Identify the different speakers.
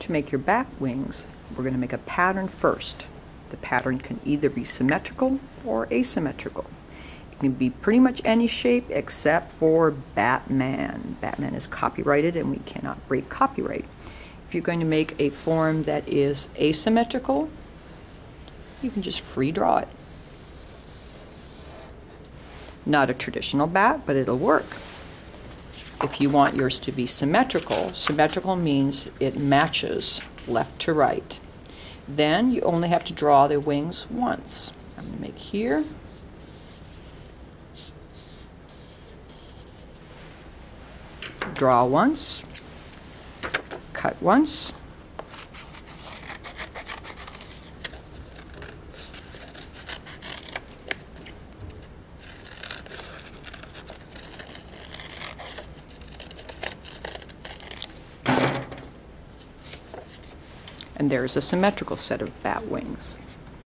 Speaker 1: To make your back wings, we're going to make a pattern first. The pattern can either be symmetrical or asymmetrical. It can be pretty much any shape except for Batman. Batman is copyrighted and we cannot break copyright. If you're going to make a form that is asymmetrical, you can just free draw it. Not a traditional bat, but it'll work. If you want yours to be symmetrical, symmetrical means it matches left to right. Then you only have to draw the wings once. I'm going to make here. Draw once, cut once, and there's a symmetrical set of bat wings.